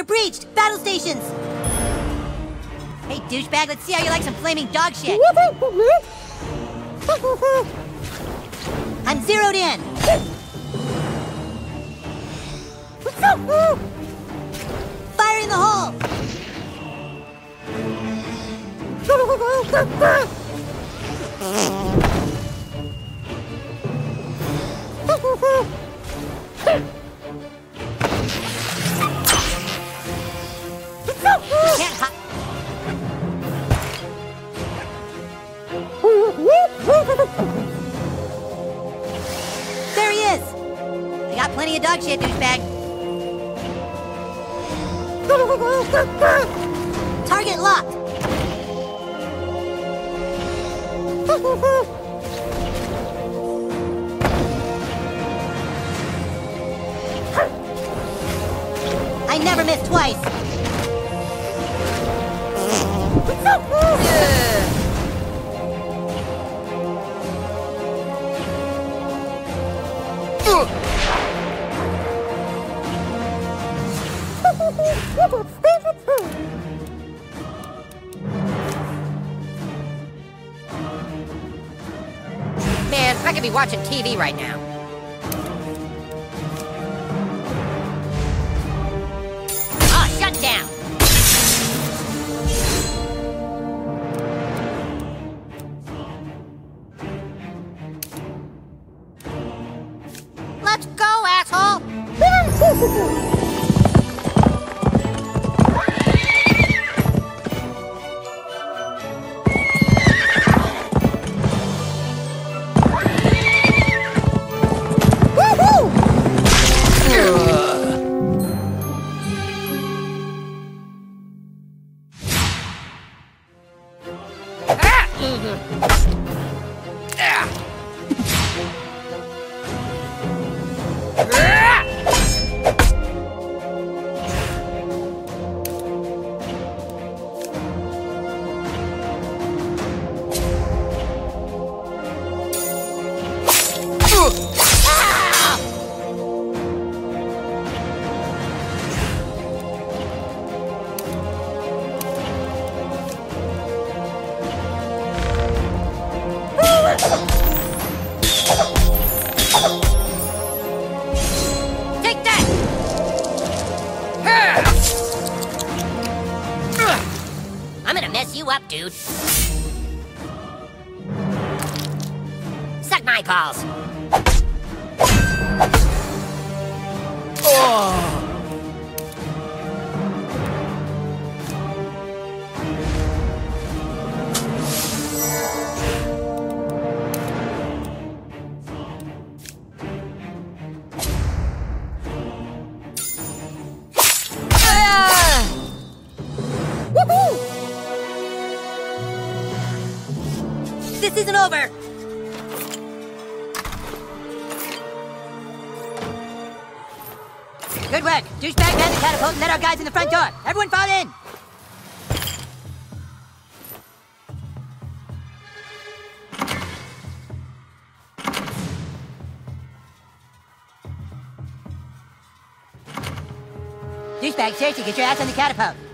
We're breached! Battle stations! Hey, douchebag, let's see how you like some flaming dog shit. I'm zeroed in. Fire in the hole! Dog shit, douchebag. Target locked! I never miss twice! Man, I could be watching TV right now. Ah, shut down! Let's go, asshole! Dude. Suck my balls. Isn't over! Good work! Douchebag man the catapult and let our guys in the front door! Everyone fall in! Douchebag, seriously, get your ass on the catapult!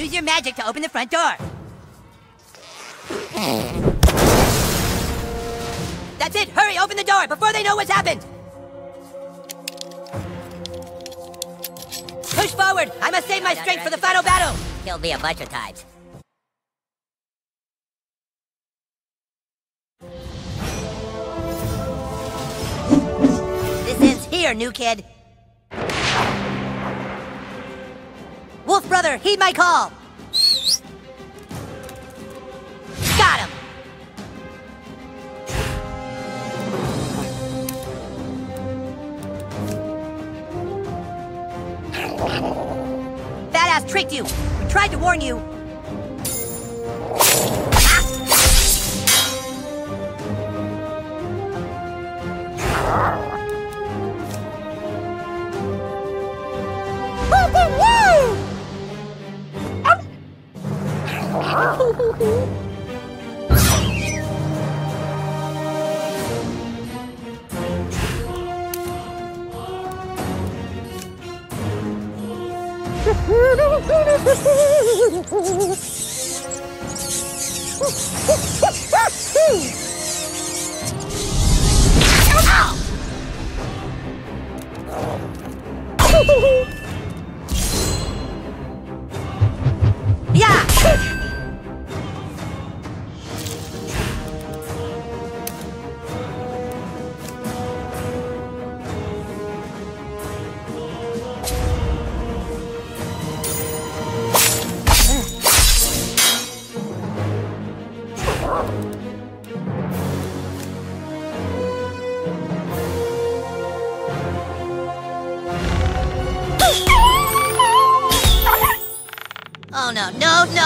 Use your magic to open the front door. That's it! Hurry, open the door before they know what's happened! Push forward! I must save my strength for the final battle! Killed me a bunch of times. This ends here, new kid. Wolf brother, heed my call! Got him! That ass tricked you! We tried to warn you! Oh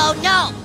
Oh, no, no,